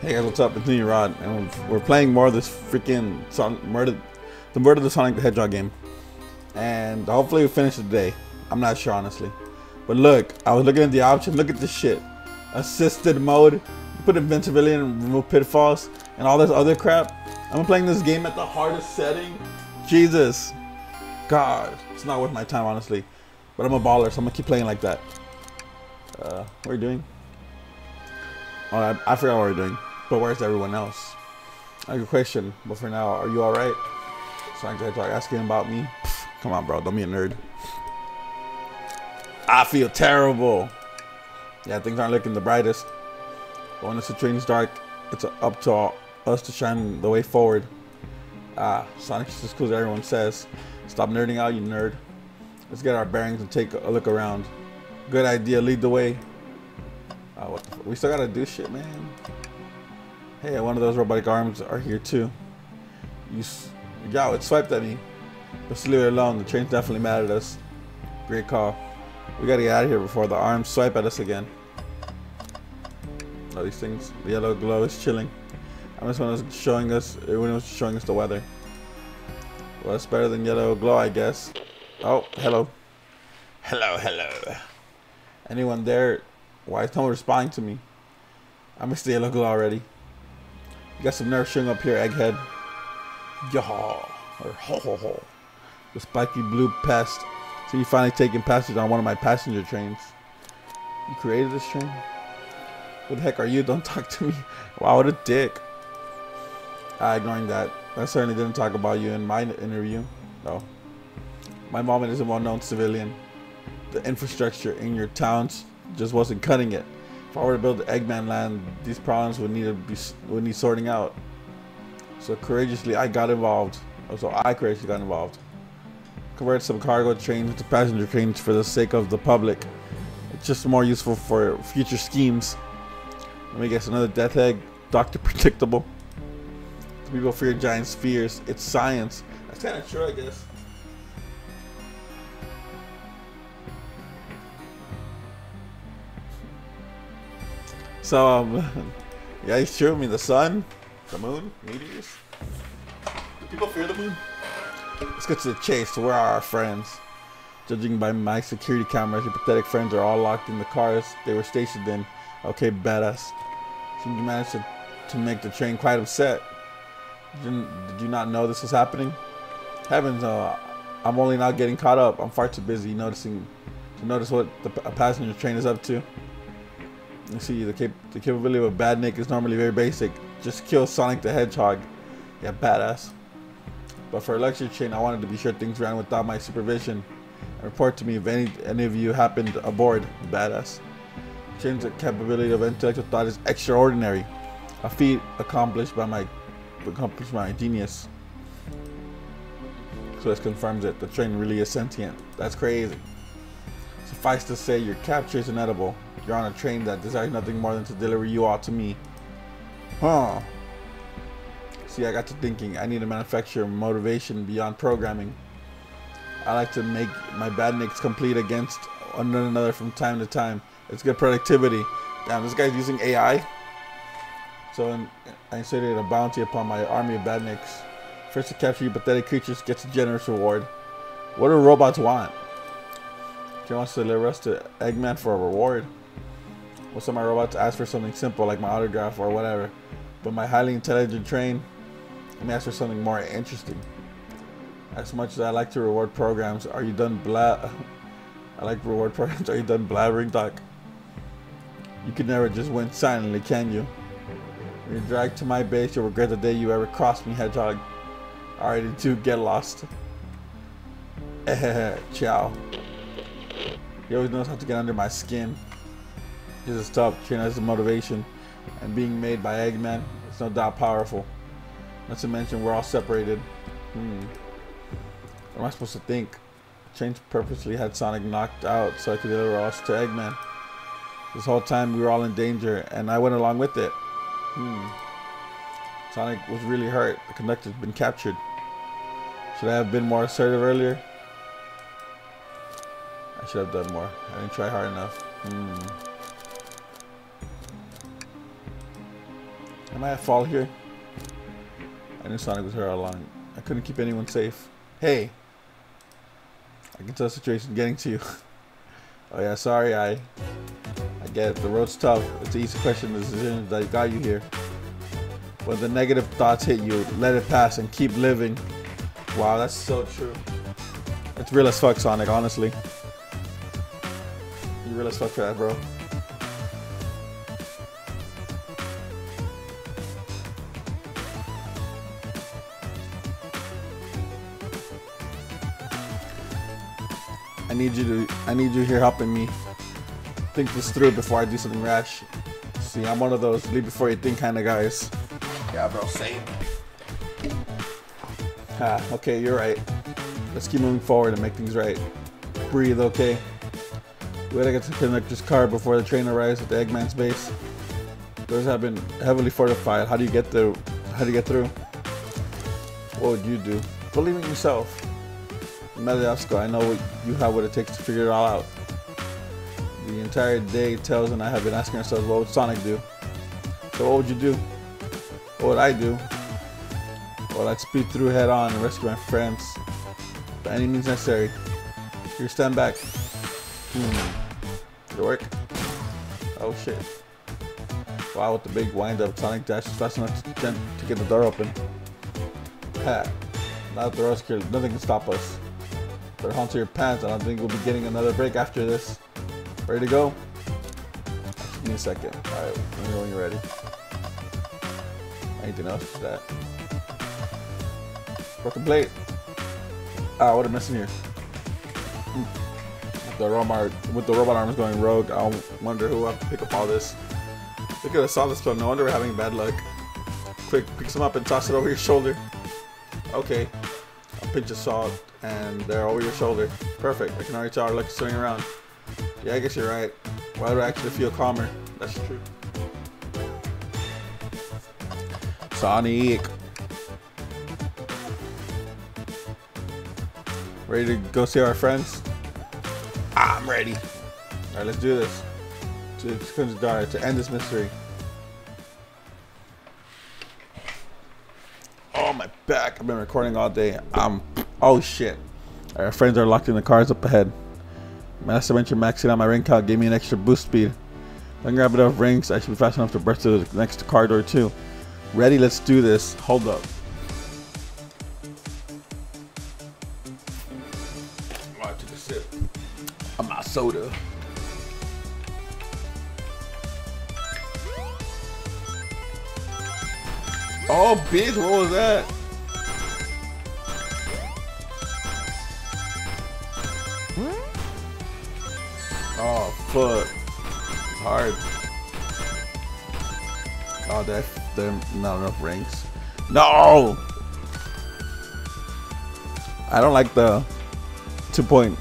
Hey guys, what's up? It's me, Rod, and we're playing more of this freaking Son Murder, the Murder the Sonic the Hedgehog game, and hopefully we finish it today. I'm not sure honestly, but look, I was looking at the options. Look at this shit, assisted mode. Put invincibility and remove pitfalls and all this other crap. I'm playing this game at the hardest setting. Jesus, God, it's not worth my time honestly, but I'm a baller, so I'm gonna keep playing like that. Uh, what are you doing? Oh, I, I forgot what we're doing. But where's everyone else? I a question, but for now, are you alright? Sonic the Hedgehog asking about me? Pff, come on, bro, don't be a nerd. I feel terrible. Yeah, things aren't looking the brightest. But when the situation's dark, it's up to us to shine the way forward. Ah, Sonic's as cool everyone says. Stop nerding out, you nerd. Let's get our bearings and take a look around. Good idea, lead the way. Uh, we still gotta do shit, man. Hey, one of those robotic arms are here too. You, yeah, it swiped at me. Let's leave it alone. The train's definitely mad at us. Great call. We gotta get out of here before the arms swipe at us again. All these things. The yellow glow is chilling. I'm just when it was showing us when it was showing us the weather. Well, it's better than yellow glow, I guess. Oh, hello. Hello, hello. Anyone there? Why is no one responding to me? I missed the yellow glow already. Got some nerve showing up here, egghead. Yaw. Or ho ho ho. The spiky blue pest. So you finally taking passage on one of my passenger trains. You created this train? What the heck are you? Don't talk to me. Wow, what a dick. Ah, ignoring that. I certainly didn't talk about you in my interview. No. My mom is a well-known civilian. The infrastructure in your towns just wasn't cutting it. If I were to build Eggman Land, these problems would need to be would need sorting out. So courageously, I got involved. Oh, so I courageously got involved. Converted some cargo trains to passenger trains for the sake of the public. It's just more useful for future schemes. Let me guess, another death egg, Doctor Predictable. People fear giant spheres. It's science. That's kind of true, I guess. So, um, yeah, true. I mean, the sun, the moon, meteors. Do people fear the moon? Let's get to the chase. So, where are our friends? Judging by my security cameras, your pathetic friends are all locked in the cars they were stationed in. Okay, badass. Seems you managed to, to make the train quite upset. Did you, did you not know this was happening? Heavens, uh, I'm only now getting caught up. I'm far too busy noticing to notice what the passenger train is up to. You see, the, cap the capability of a badnik is normally very basic. Just kill Sonic the Hedgehog. Yeah, badass. But for a lecture chain, I wanted to be sure things ran without my supervision. And report to me if any any of you happened aboard. Badass. Chain's capability of intellectual thought is extraordinary. A feat accomplished by my accomplished by my genius. So this confirms it. The train really is sentient. That's crazy. Suffice to say, your capture is inedible. You're on a train that desires nothing more than to deliver you all to me. Huh. See, I got to thinking, I need to manufacture motivation beyond programming. I like to make my badniks complete against one another from time to time. It's good productivity. Damn, this guy's using AI. So I inserted a bounty upon my army of badniks. First to capture you pathetic creatures gets a generous reward. What do robots want? He wants to deliver us to Eggman for a reward. Most of my robots ask for something simple like my autograph or whatever. But my highly intelligent train may ask for something more interesting. As much as I like to reward programs, are you done blah? I like reward programs. Are you done blabbering, Doc? You can never just win silently, can you? When you're dragged to my base, you'll regret the day you ever crossed me, Hedgehog. Alrighty, dude, get lost. Ciao. He always knows how to get under my skin. This is tough. The motivation. And being made by Eggman, it's no doubt powerful. Not to mention, we're all separated. Hmm. What am I supposed to think? Change purposely had Sonic knocked out so I could deliver us to Eggman. This whole time we were all in danger, and I went along with it. Hmm. Sonic was really hurt. The conductor's been captured. Should I have been more assertive earlier? I should have done more. I didn't try hard enough. Hmm. Am I at fault here? I knew Sonic was here all along. I couldn't keep anyone safe. Hey! I can tell the situation getting to you. oh yeah, sorry, I... I get it. The road's tough. It's an easy question of decisions that got you here. When the negative thoughts hit you, let it pass and keep living. Wow, that's so true. It's real as fuck, Sonic, honestly. You real as fuck for that, bro. Need you to I need you here helping me think this through before I do something rash. See, I'm one of those leave before you think kind of guys. Yeah, bro, same. Ah, okay, you're right. Let's keep moving forward and make things right. Breathe, okay? We gotta get to connect this car before the train arrives at the Eggman's base. Doors have been heavily fortified. How do you get through? How do you get through? What would you do? Believe in yourself. Meliosco, I know what you have what it takes to figure it all out. The entire day, Tails and I have been asking ourselves, what would Sonic do? So what would you do? What would I do? Well, I'd speed through head on and rescue my friends by any means necessary. Here, stand back. Hmm. Did it work? Oh shit. Wow, with the big wind up, Sonic Dash is fast enough to, to get the door open. Ha. Now the road's clear, nothing can stop us. Better hold to your pants, and I don't think we'll be getting another break after this. Ready to go? Give me a second. Let know when you're ready. Anything else that? Broken plate. Ah, what am I missing here? Hmm. The robot, with the robot arms going rogue, I wonder who will have to pick up all this. Look at the solid spell. No wonder we're having bad luck. Quick, pick some up and toss it over your shoulder. Okay. Pinch of salt, and they're over your shoulder. Perfect. I can already tell our luck is swinging around. Yeah, I guess you're right. Why do I actually feel calmer? That's true. Sonic. Ready to go see our friends? I'm ready. Alright, let's do this. To, to, to end this mystery. Back. I've been recording all day. I'm... Oh, shit. Our friends are locked in the cars up ahead. Master Venture maxing out my ring count gave me an extra boost speed. I can grab enough rings, I should be fast enough to burst to the next car door too. Ready, let's do this. Hold up. I took a sip of my soda. Oh, bitch, what was that? Fuck. Hard. Oh, there, there not enough rings. No! I don't like the two point.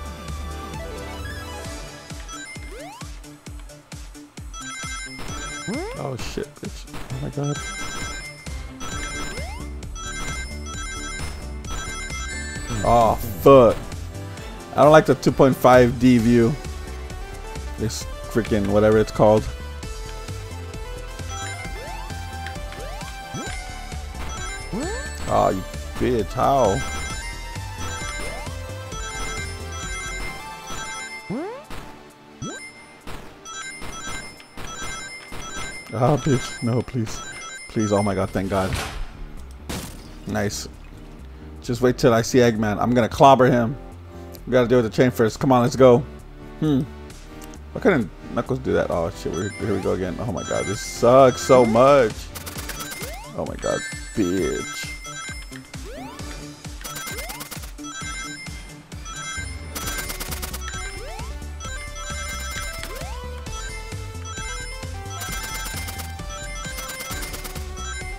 Oh shit, bitch. Oh my god. Oh, fuck. I don't like the 2.5D view. This freaking whatever it's called. Oh, you bitch. How? Ah, bitch. No, please. Please. Oh my god, thank god. Nice. Just wait till I see Eggman. I'm gonna clobber him. We gotta deal with the chain first. Come on, let's go. Hmm. Why couldn't Knuckles do that? Oh shit, here we go again. Oh my god, this sucks so much. Oh my god, bitch.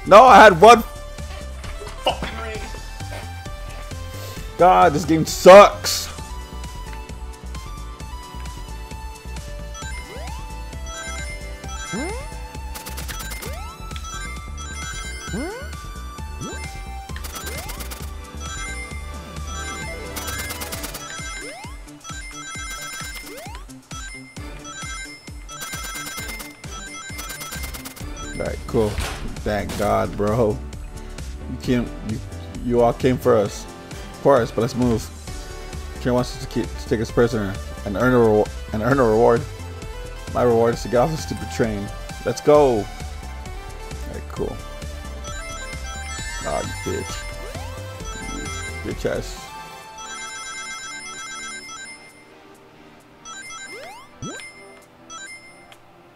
No, I had one fucking ring. God, this game sucks. God, bro. You came, you, you all came for us. Of course, but let's move. Train wants us to, keep, to take us prisoner and earn a reward. And earn a reward. My reward is to get off the stupid train. Let's go. Alright, cool. Ah, you bitch. Bitch ass.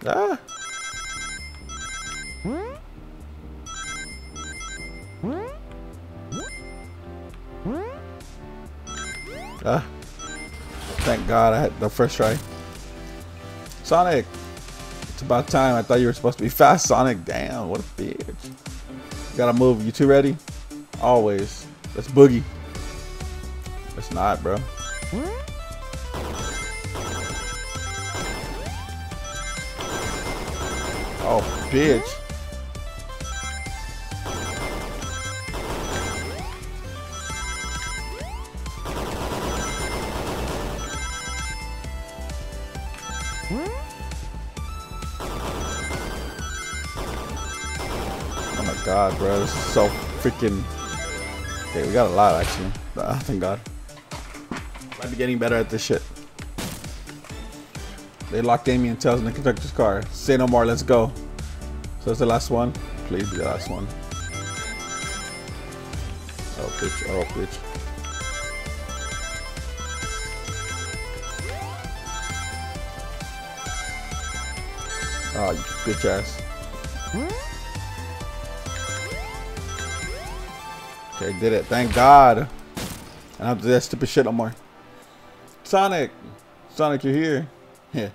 Ah. God I had the first try. Sonic! It's about time. I thought you were supposed to be fast, Sonic. Damn, what a bitch. gotta move. You two ready? Always. Let's boogie. Let's not, bro. Oh, bitch. Oh my god, bro. This is so freaking... Okay, we got a lot, actually. Oh, thank god. Might be getting better at this shit. They locked Damien Tails in the conductor's car. Say no more, let's go. So that's the last one. Please be the last one. Oh, bitch. Oh, bitch. Oh, you bitch ass. Did it. Thank God. I don't do that stupid shit no more. Sonic! Sonic, you're here. Yeah.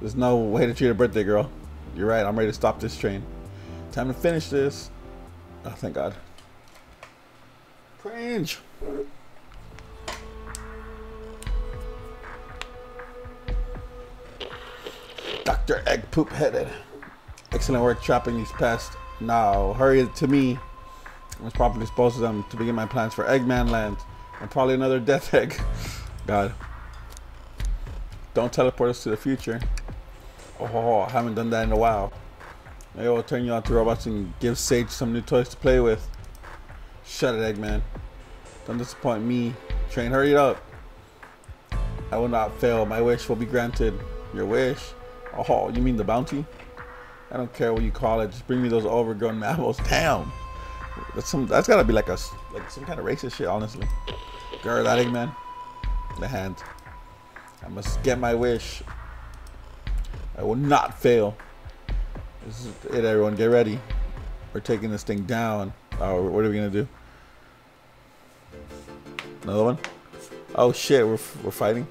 There's no way to treat a birthday girl. You're right, I'm ready to stop this train. Time to finish this. Oh, thank God. Cringe. Dr. Egg Poop Headed. Excellent work trapping these pests. Now, hurry to me. Must properly dispose of them um, to begin my plans for Eggman Land. And probably another death egg. God. Don't teleport us to the future. Oh, I haven't done that in a while. Maybe I'll turn you on to robots and give Sage some new toys to play with. Shut it, Eggman. Don't disappoint me. Train, hurry it up. I will not fail. My wish will be granted. Your wish? Oh, you mean the bounty? I don't care what you call it. Just bring me those overgrown mammals. Damn. That's some. That's gotta be like a like some kind of racist shit, honestly. Girl, that Eggman. The hand. I must get my wish. I will not fail. This is it, everyone. Get ready. We're taking this thing down. Oh, what are we gonna do? Another one? Oh shit, we're we're fighting.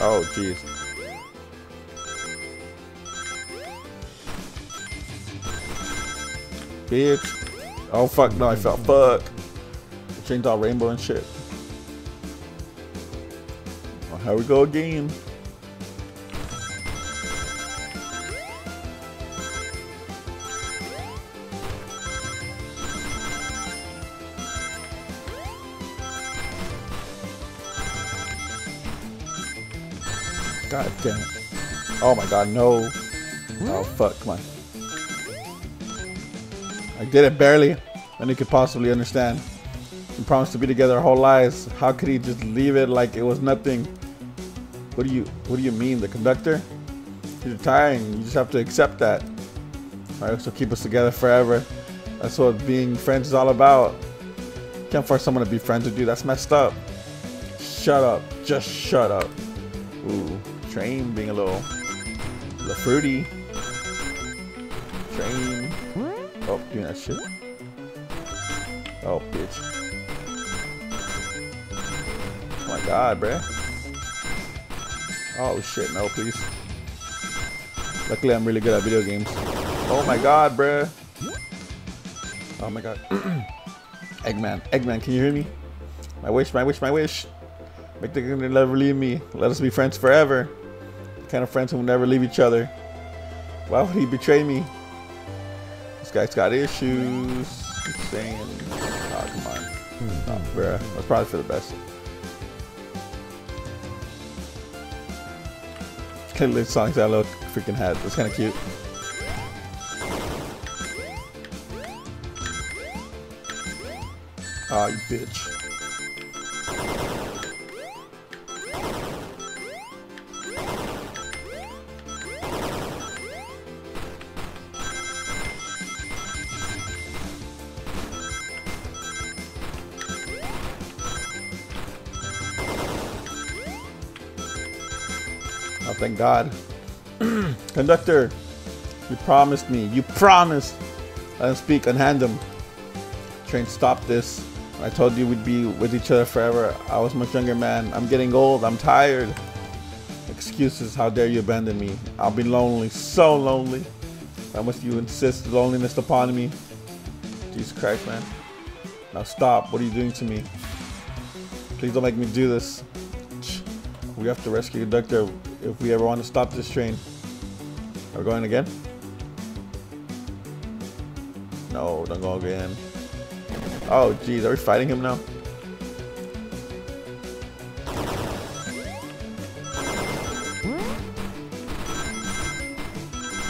Oh jeez. Bitch. Oh fuck no, I felt fuck. Change all rainbow and shit. Well, here we go again. God damn it. Oh my god, no. Oh fuck, come on. I did it barely. and he could possibly understand. We promised to be together our whole lives. How could he just leave it like it was nothing? What do you what do you mean? The conductor? He's retiring. You just have to accept that. Alright, so keep us together forever. That's what being friends is all about. Can't force someone to be friends with you. That's messed up. Shut up. Just shut up. Ooh. Train being a little, a little fruity. Oh, doing that shit. Oh, bitch. Oh my god, bruh. Oh shit, no, please. Luckily, I'm really good at video games. Oh my god, bruh. Oh my god. Eggman, Eggman, can you hear me? My wish, my wish, my wish. Make the game never leave me. Let us be friends forever. The kind of friends who will never leave each other. Why would he betray me? This guy's got issues. Saying, oh, come on. Hmm. Bruh. That's probably for the best. Can't like Sonic's got a little freaking hat. That's kind of cute. Ah, oh, you bitch. Thank God. Conductor, you promised me. You promised. Let him speak. Unhand him. Train, stop this. I told you we'd be with each other forever. I was much younger man. I'm getting old. I'm tired. Excuses. How dare you abandon me? I'll be lonely. So lonely. Why must you insist loneliness upon me? Jesus Christ, man. Now stop. What are you doing to me? Please don't make me do this. We have to rescue the doctor if we ever want to stop this train. Are we going again? No, don't go again. Oh, geez, are we fighting him now?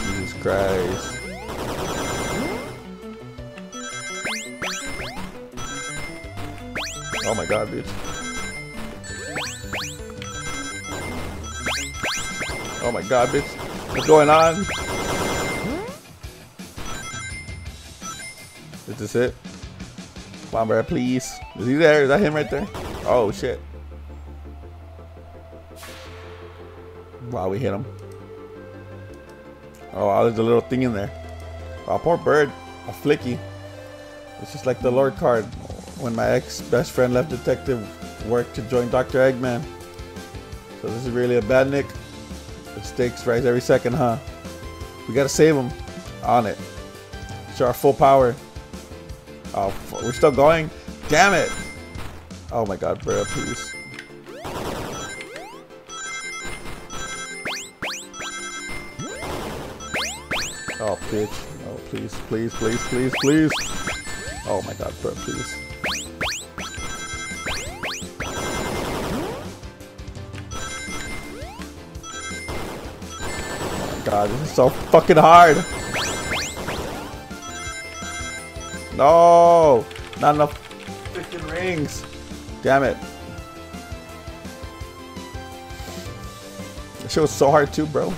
Jesus Christ. Oh my god, bitch. Oh my god, bitch. What's going on? Is this it? Bro, please. Is he there? Is that him right there? Oh, shit. Wow, we hit him. Oh, there's a little thing in there. Oh, poor bird. A flicky. It's just like the Lord card when my ex-best friend left detective work to join Dr. Eggman. So this is really a badnik. The stakes rise every second, huh? We gotta save him. On it. Show our full power. Oh, we're still going? Damn it! Oh my god, bro, please. Oh, bitch. Oh, please, please, please, please, please. Oh my god, bro, please. God, this is so fucking hard. No! Not enough freaking rings. Damn it. This shit was so hard too, bro.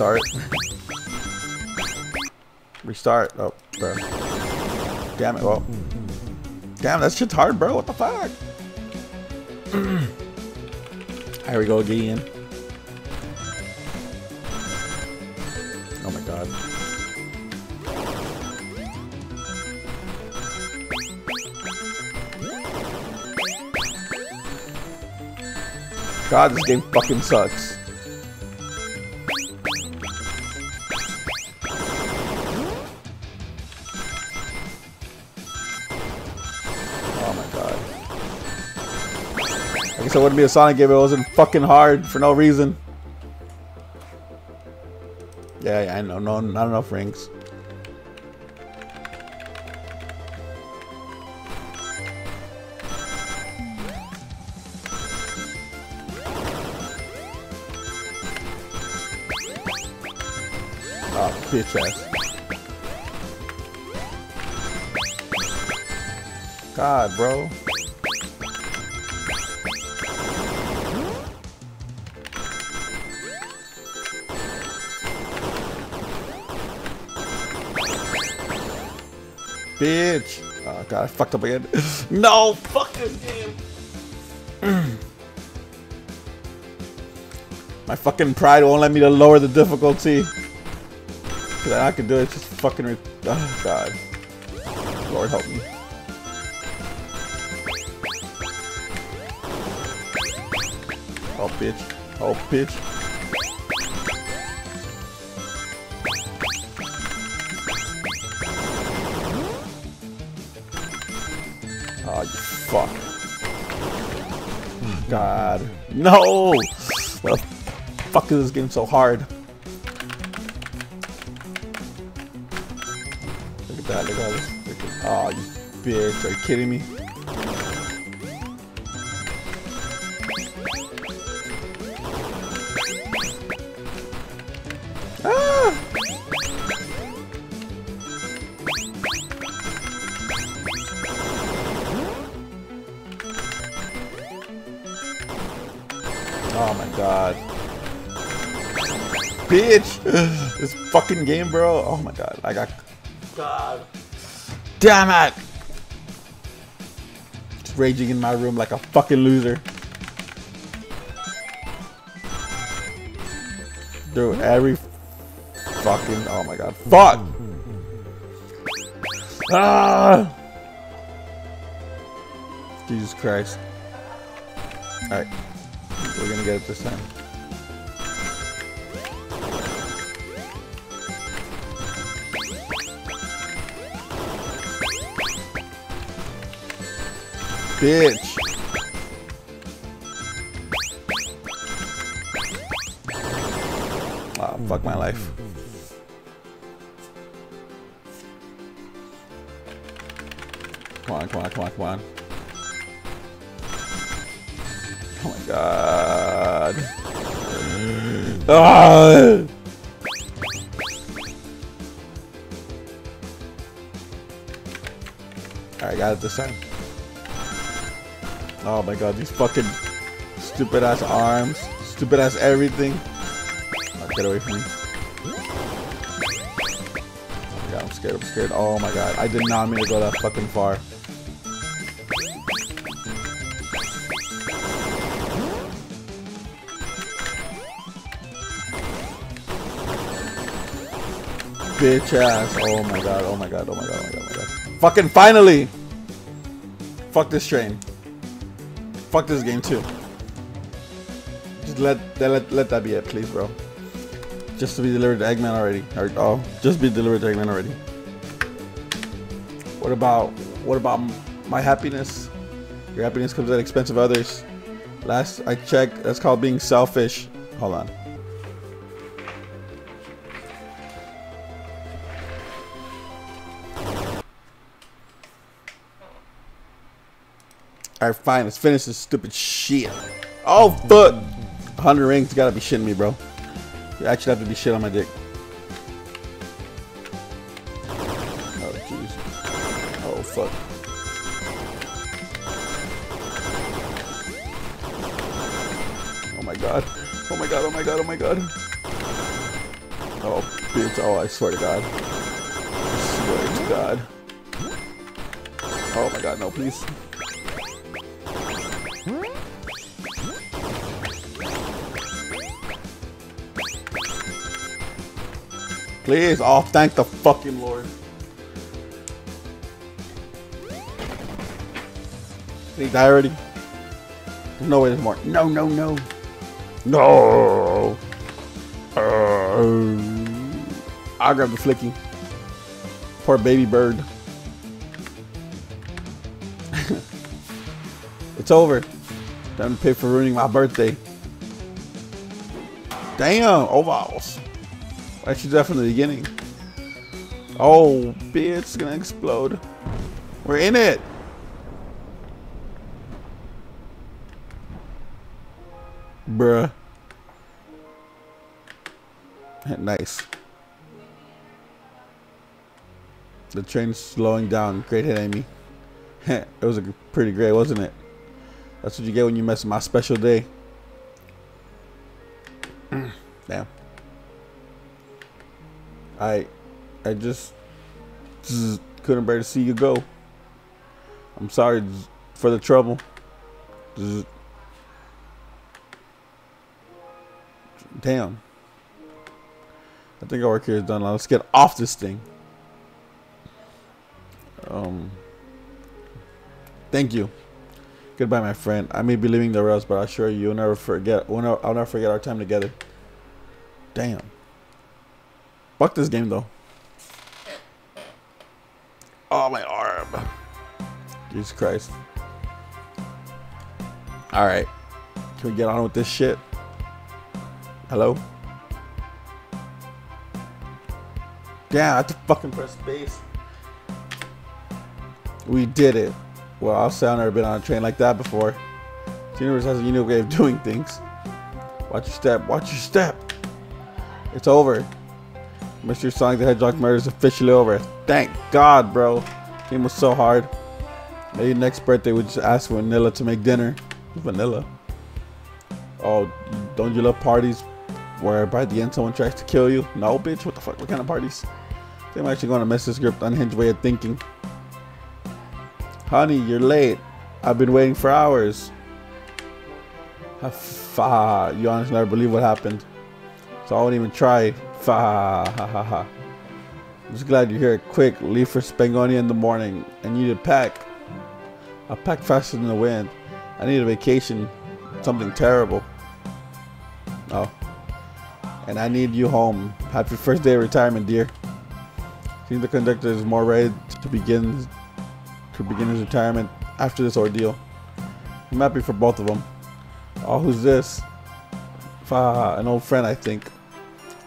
Restart? restart. Oh, bro. Damn it. Well. Damn, that shit's hard, bro. What the fuck? Here we go again. Oh my god. God, this game fucking sucks. Guess it wouldn't be a Sonic game if it wasn't fucking hard for no reason. Yeah, yeah, I know. No, not enough rings. Oh, bitch ass. God, bro. Bitch. Oh god, I fucked up again. no, fuck this game. My fucking pride won't let me to lower the difficulty. Cause I can do it, just fucking re Oh god. Lord help me. Oh bitch. Oh bitch. God. No! What the fuck is this game so hard? Look at that, look at this freaking. Oh, you bitch. Are you kidding me? Bitch! this fucking game, bro. Oh my god. I got. God. Damn it! Just raging in my room like a fucking loser. Dude, every fucking. Oh my god. Fuck! Ah! Jesus Christ. Alright. We're gonna get it this time. Bitch. Ah, fuck my life. Come on, come on, come on, come on. Oh my god. Ah! Alright, got it this time. Oh my god, these fucking stupid ass arms, stupid ass everything. Oh, get away from me. Oh god, I'm scared, I'm scared. Oh my god, I did not mean to go that fucking far. Bitch ass. Oh my god, oh my god, oh my god, oh my god, oh my god. Fucking finally! Fuck this train. Fuck this game too. Just let let let that be it, please, bro. Just to be delivered to Eggman already. Or oh, just be delivered to Eggman already. What about what about my happiness? Your happiness comes at the expense of others. Last I checked, that's called being selfish. Hold on. Alright, fine. Let's finish this stupid shit. Oh, fuck. 100 rings. Gotta be shitting me, bro. You actually have to be shit on my dick. Oh, jeez. Oh, fuck. Oh, my God. Oh, my God. Oh, my God. Oh, my God. Oh, bitch. Oh, I swear to God. I swear to God. Oh, my God. No, please. Please. Oh, thank the fucking Lord. Did he die already? There's no way there's more. No, no, no. No. Uh, I'll grab the flicky. Poor baby bird. it's over. Time to pay for ruining my birthday. Damn, overalls. Do that from the beginning? Oh, bitch, it's gonna explode. We're in it. Bruh. Nice. The train's slowing down. Great hit, Amy. it was a pretty great, wasn't it? That's what you get when you mess with my special day. Damn. I, I just, just couldn't bear to see you go. I'm sorry for the trouble. Just, damn. I think our work here is done. Let's get off this thing. Um. Thank you. Goodbye, my friend. I may be leaving the rails, but I assure you, you'll never forget. We'll never, I'll never forget our time together. Damn. Fuck this game though. Oh my arm. Jesus Christ. Alright. Can we get on with this shit? Hello? Damn, I have to fucking press space. We did it. Well, I've never been on a train like that before. The universe has a unique way of doing things. Watch your step, watch your step. It's over. Mr. Sonic the Hedgehog murder is officially over. Thank God, bro. Game was so hard. Maybe next birthday we just ask Vanilla to make dinner. Vanilla. Oh, don't you love parties where by the end someone tries to kill you? No, bitch. What the fuck? What kind of parties? I think I'm actually going to mess this script unhinged way of thinking. Honey, you're late. I've been waiting for hours. Fa, you honestly never believe what happened. So I won't even try. Fa, ha, ha, ha. I'm just glad you're here. Quick, leave for Spagonia in the morning. I need to pack. I'll pack faster than the wind. I need a vacation. Something terrible. Oh. And I need you home. Happy first day of retirement, dear. Seems the conductor is more ready to begin to begin his retirement after this ordeal. I'm happy for both of them. Oh, who's this? Uh, an old friend, I think.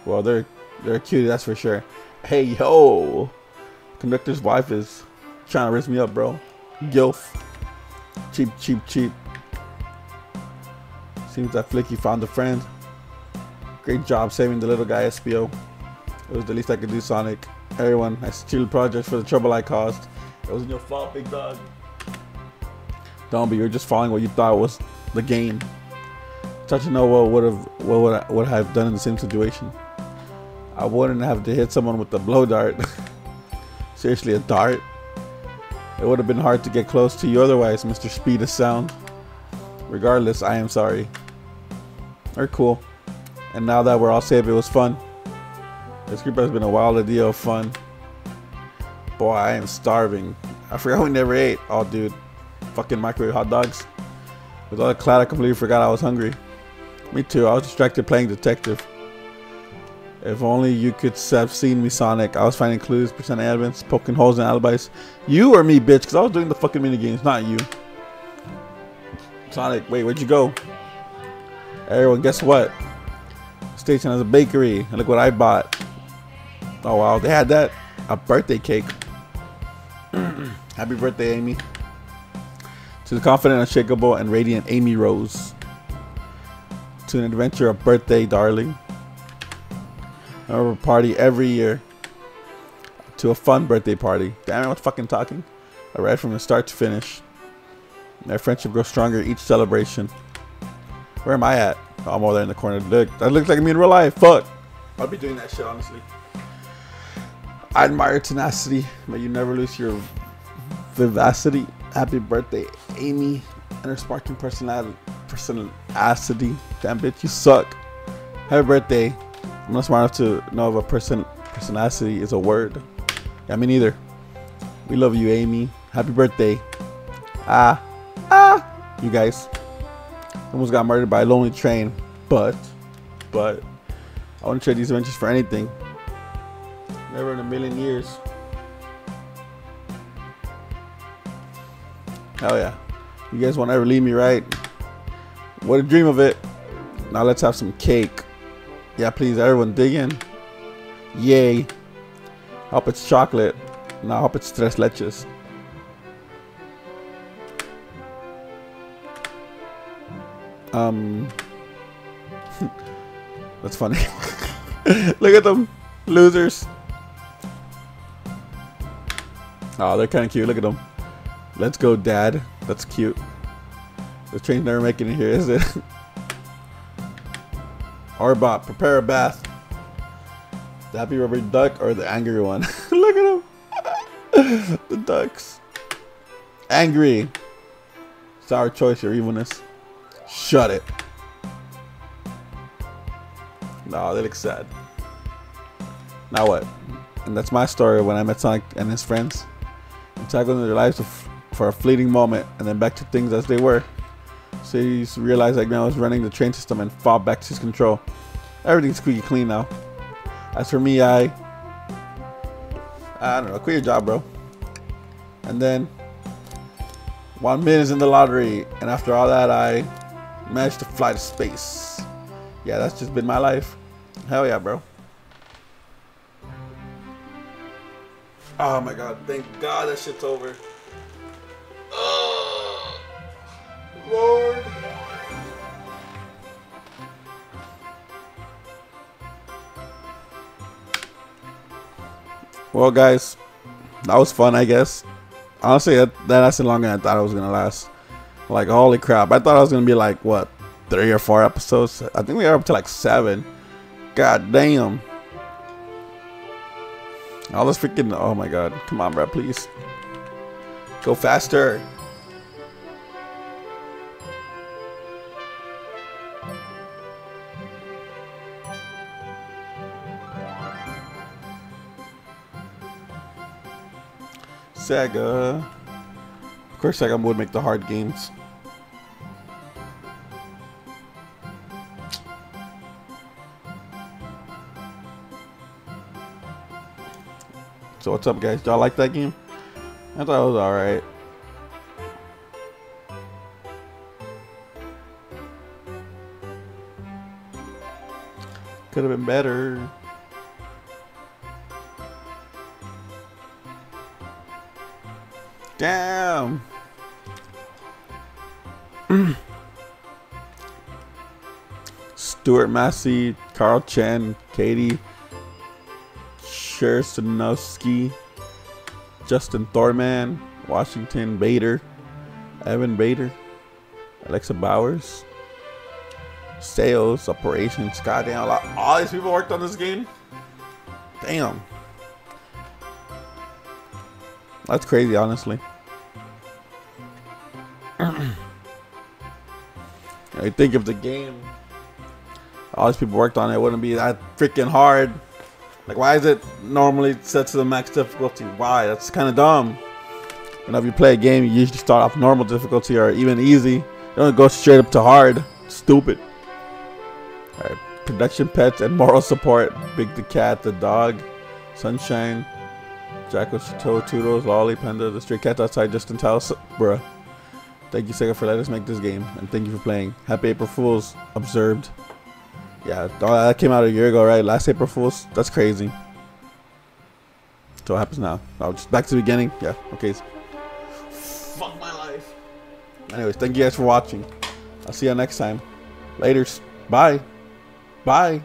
Well, they're they're cute, that's for sure. Hey, yo! Conductor's wife is trying to raise me up, bro. Gilf. Cheap, cheap, cheap. Seems that Flicky found a friend. Great job saving the little guy, SPO. It was the least I could do, Sonic. Everyone, I steal project for the trouble I caused. It wasn't your fault, big dog. Don't be, you're just following what you thought was the game. Try to know what would have what would I, what I have done in the same situation. I wouldn't have to hit someone with a blow dart. Seriously, a dart. It would have been hard to get close to you otherwise, Mr. Speed of Sound. Regardless, I am sorry. They're cool. And now that we're all safe, it was fun. This group has been a wild idea of fun. Boy, I am starving. I forgot we never ate. Oh, dude. Fucking microwave hot dogs. With all the cloud, I completely forgot I was hungry. Me too. I was distracted playing detective. If only you could have seen me, Sonic. I was finding clues, presenting evidence, poking holes in alibis. You or me, bitch? Because I was doing the fucking mini games, not you. Sonic, wait, where'd you go? Everyone, guess what? Station has a bakery. And look what I bought. Oh, wow. They had that. A birthday cake. Happy birthday, Amy. To the confident, unshakable, and radiant Amy Rose. To an adventure of birthday, darling. A party every year. To a fun birthday party. Damn, I'm fucking talking. I read from the start to finish. Our friendship grows stronger each celebration. Where am I at? Oh, I'm over there in the corner. Look, that looks like me in real life. Fuck. I'll be doing that shit, honestly. I admire tenacity, but you never lose your vivacity. Happy birthday, Amy, and her sparking personality. Personality. Damn bitch, you suck. Happy birthday. I'm not smart enough to know if a person personality is a word. Yeah, me neither. We love you, Amy. Happy birthday. Ah, ah, you guys. Almost got murdered by a lonely train, but, but, I wouldn't trade these adventures for anything. Never in a million years. Hell yeah. You guys won't ever leave me, right? What a dream of it. Now let's have some cake. Yeah, please, everyone dig in. Yay. Hope it's chocolate. Now hope it's tres leches. Um, that's funny. Look at them, losers. Oh, they're kind of cute. Look at them. Let's go, Dad. That's cute. The train's never making it here, is it? Orbot, prepare a bath. The happy rubber duck or the angry one? Look at them. the ducks. Angry. Sour choice, your evilness. Shut it. No, they look sad. Now what? And that's my story when I met Sonic and his friends. Tackled their lives for a fleeting moment and then back to things as they were. So he realized that man was running the train system and fought back to his control. Everything's squeaky clean now. As for me, I... I don't know, quit your job, bro. And then... One minute is in the lottery, and after all that, I managed to fly to space. Yeah, that's just been my life. Hell yeah, bro. Oh my god, thank god that shit's over. Lord. Well, guys, that was fun, I guess. Honestly, that, that lasted longer than I thought it was gonna last. Like, holy crap! I thought I was gonna be like what three or four episodes. I think we are up to like seven. God damn! All this freaking. Oh my god! Come on, bro, please go faster. Sega. Of course, Sega would make the hard games. So what's up, guys? Y'all like that game? I thought it was alright. Could have been better. Damn. Stuart Massey, Carl Chen, Katie Cherstanovsky, Justin Thorman, Washington Bader, Evan Bader, Alexa Bowers, sales, operations. Goddamn, a lot. All these people worked on this game. Damn. That's crazy, honestly. I think if the game, all these people worked on it, wouldn't be that freaking hard. Like, why is it normally set to the max difficulty? Why? That's kind of dumb. You know, if you play a game, you usually start off normal difficulty or even easy. You don't go straight up to hard. Stupid. Alright, production pets and moral support. Big the cat, the dog, sunshine, Jackal, Chateau, Toodles, Lolly, Panda, the stray cat outside Justin's house. Bruh. Thank you, Sega, for letting us make this game. And thank you for playing. Happy April Fools. Observed. Yeah, oh, that came out a year ago, right? Last April Fools. That's crazy. So what happens now? Oh, just back to the beginning. Yeah, okay. Fuck my life. Anyways, thank you guys for watching. I'll see you next time. Laters. Bye. Bye.